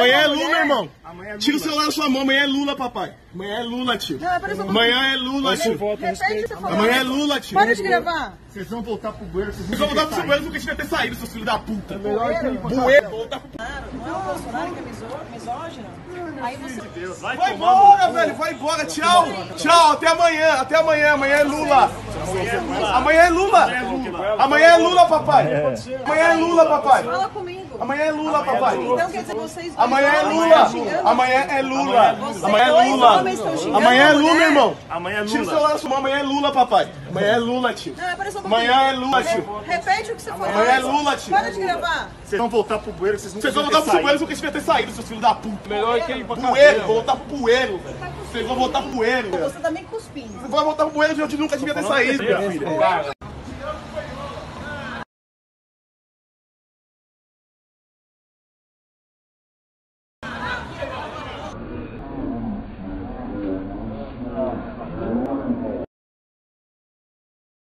Amanhã é Lula, irmão. Tira o celular da sua mão. Amanhã é Lula, papai. Amanhã é Lula, tio. Não, é que eu- Amanhã é Lula, tio. Que. Amanhã é Lula, tio. Para de gravar. Vocês vão voltar pro bueiro, vocês Vocês vão voltar pro seu banheiro porque devia ter saído, seus filhos da puta. Bueiro? Bueiro, voltar pro Bolsonaro, não é o Bolsonaro que é misógino? Aí você. Vai embora, velho, vai embora, tchau. Tchau, até amanhã, até amanhã. Amanhã é Lula. Amanhã é Lula. Amanhã é Lula, papai. Amanhã é Lula, papai. Fala comigo. Amanhã é Lula, papai. Então quer dizer vocês. Amanhã é Lula. Amanhã é Lula. Vocês Amanhã é Lula. Amanhã é Lula, irmão. Amanhã é Tira o Lula. celular da sua mão. Amanhã é Lula, papai. Amanhã é Lula, tio. Não, é Amanhã é. Lula, tio. Repete o que você falou. Amanhã é Lula, tio. Para de gravar. Vocês vão voltar pro bueiro, vocês nunca Vocês vão voltar pro bueiro porque devia ter saído, seus filhos da puta. Melhor que ir pra Bueiro, voltar pro bueiro, velho. Vocês vão voltar pro bueiro. Você também cuspindo. Vai voltar pro bueiro de onde nunca devia ter saído, minha filha.